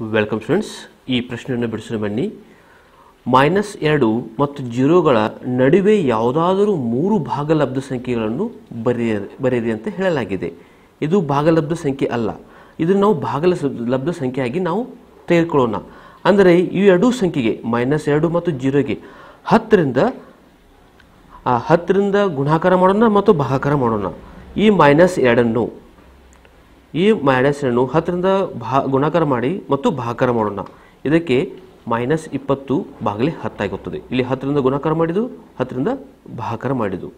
Welcome students ಈ ಪ್ರಶ್ನೆಯನ್ನು ಬಿಡಿಸಲು ಬನ್ನಿ. ಮೈನಸ್ ಎರಡು ಮತ್ತು ಜೀರೋಗಳ ನಡುವೆ ಯಾವುದಾದರೂ ಮೂರು ಭಾಗಲಬ್ಧ ಸಂಖ್ಯೆಗಳನ್ನು ಬರೆಯ ಬರೆಯಿರಿ ಅಂತ ಹೇಳಲಾಗಿದೆ. ಇದು ಭಾಗಲಬ್ಧ ಸಂಖ್ಯೆ ಅಲ್ಲ. ಇದನ್ನು ನಾವು ಭಾಗಲ ಲಬ್ಧ ಸಂಖ್ಯೆಯಾಗಿ ನಾವು ತೆಗೆದುಕೊಳ್ಳೋಣ. ಅಂದರೆ ಈ ಎರಡೂ ಸಂಖ್ಯೆಗೆ ಮೈನಸ್ ಎರಡು ಮತ್ತು ಜೀರೋಗೆ ಹತ್ತರಿಂದ ಹತ್ತರಿಂದ ಗುಣಾಕಾರ ಮಾಡೋಣ ಮತ್ತು ಭಾಗಾಕಾರ ಮಾಡೋಣ. ಈ ಮೈನಸ್ ಎರಡನ್ನು ಈ ಮೈನಸ್ ಅನ್ನು ಹತ್ತರಿಂದ ಭಾ, ಗುಣಾಕಾರ ಮಾಡಿ ಮತ್ತು ಭಾಗಕಾರ ಮಾಡೋಣ. ಇದಕ್ಕೆ ಮೈನಸ್ ಇಪ್ಪತ್ತು ಬಾಗಿಲೆ ಹತ್ತಾಗುತ್ತದೆ ಇಲ್ಲಿ ಹತ್ತರಿಂದ ಗುಣಾಕಾರ ಮಾಡಿದ್ದು, ಹತ್ತರಿಂದ ಭಾಗಕಾರ ಮಾಡಿದ್ದು.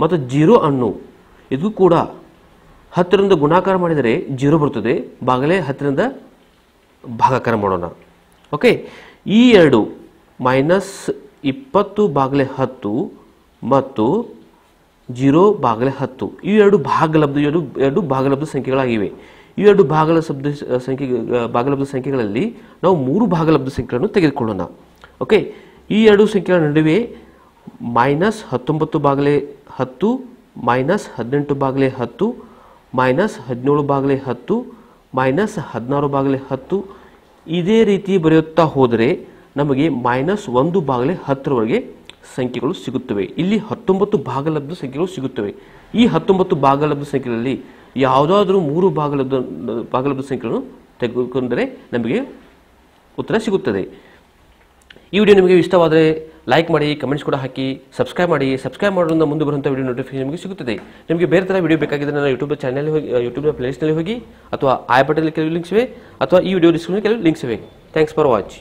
ಮತ್ತು ಜೀರೋ ಅನ್ನು, ಇದು ಕೂಡ ಹತ್ತರಿಂದ ಗುಣಾಕಾರ ಮಾಡಿದರೆ ಜೀರೋ ಬರ್ತದೆ. ಬಾಗಲೇ ಹತ್ತರಿಂದ ಭಾಗಾಕಾರ ಮಾಡೋಣ. ಓಕೆ? ಈ ಎರಡು ಮೈನಸ್ ಇಪ್ಪತ್ತು ಬಾಗಲೆ ಹತ್ತು ಮತ್ತು ಜೀರೋ ಬಾಗಲೆ ಹತ್ತು. ಈ ಎರಡು ಭಾಗಲಬ್ಧ ಎರಡು ಎರಡು ಭಾಗಲಬ್ಧ ಸಂಖ್ಯೆಗಳಾಗಿವೆ. ಈ ಎರಡು ಭಾಗಲ ಶಬ್ದ ಸಂಖ್ಯೆ ಭಾಗಲಬ್ಧ ಸಂಖ್ಯೆಗಳಲ್ಲಿ ನಾವು ಮೂರು ಭಾಗಲಬ್ಧ ಸಂಖ್ಯೆಗಳನ್ನು ತೆಗೆದುಕೊಳ್ಳೋಣ. ಓಕೆ? ಈ ಎರಡು ಸಂಖ್ಯೆಗಳ ನಡುವೆ ಮೈನಸ್ ಹತ್ತೊಂಬತ್ತು ಬಾಗಲೆ ಹತ್ತು, ಮೈನಸ್ ಹದಿನೆಂಟು ಬಾಗಲೆ ಹತ್ತು, ಮೈನಸ್ ಹದಿನೇಳು ಬಾಗಲೆ ಹತ್ತು, ಮೈನಸ್ ಹದಿನಾರು ಬಾಗಲೆ ಹತ್ತು. ಇದೇ ರೀತಿ ಬರೆಯುತ್ತಾ ಹೋದರೆ ನಮಗೆ ಮೈನಸ್ ಒಂದು ಬಾಗಲೆ ಹತ್ತರವರೆಗೆ ಸಂಖ್ಯೆಗಳು ಸಿಗುತ್ತವೆ. ಇಲ್ಲಿ ಹತ್ತೊಂಬತ್ತು ಭಾಗಲಬ್ಧ ಸಂಖ್ಯೆಗಳು ಸಿಗುತ್ತವೆ. ಈ ಹತ್ತೊಂಬತ್ತು ಭಾಗಲಬ್ಧ ಸಂಖ್ಯೆಗಳಲ್ಲಿ ಯಾವುದಾದ್ರೂ ಮೂರು ಭಾಗಲಬ್ಧ ಭಾಗಲಬ್ಧ ಸಂಖ್ಯೆಗಳನ್ನು ತೆಗೆದುಕೊಂಡರೆ ನಮಗೆ ಉತ್ತರ ಸಿಗುತ್ತದೆ. ಈ ವಿಡಿಯೋ ನಿಮಗೆ ಇಷ್ಟವಾದರೆ ಲೈಕ್ ಮಾಡಿ, ಕಮೆಂಟ್ಸ್ ಕೂಡ ಹಾಕಿ, ಸಬ್ಸ್ಕ್ರೈಬ್ ಮಾಡಿ, ಸಬ್ಸ್ಕ್ರೈಬ್ ಮಾಡೋದ್ರಿಂದ ಮುಂದೆ ಬರುವಂಥ ವಿಡಿಯೋ ನೋಟಿಫಿಕೇಶನ್ ನಿಮಗೆ ಸಿಗುತ್ತದೆ. ನಿಮಗೆ ಬೇರೆ ಥರ ವಿಡಿಯೋ ಬೇಕಾಗಿದ್ದರೆ ನನ್ನ ಯೂಟ್ಯೂಬ್ ಚಾನಲ್ ಹೋಗಿ ಯೂಟ್ಯೂಬ್ನ ಪ್ಲೇಲಿಸ್ಟ್ನಲ್ಲಿ ಹೋಗಿ, ಅಥವಾ ಆಯ್ ಬಟನ್ ಕೆಲವು ಲಿಂಕ್ಸ್ ಇವೆ, ಅಥವಾ ಈ ವಿಡಿಯೋ ಡಿಸ್ಕ್ರಿಪ್ಷನ್ ಕೆಲವು ಲಿಂಕ್ಸ್ ಇವೆ. Thanks for watch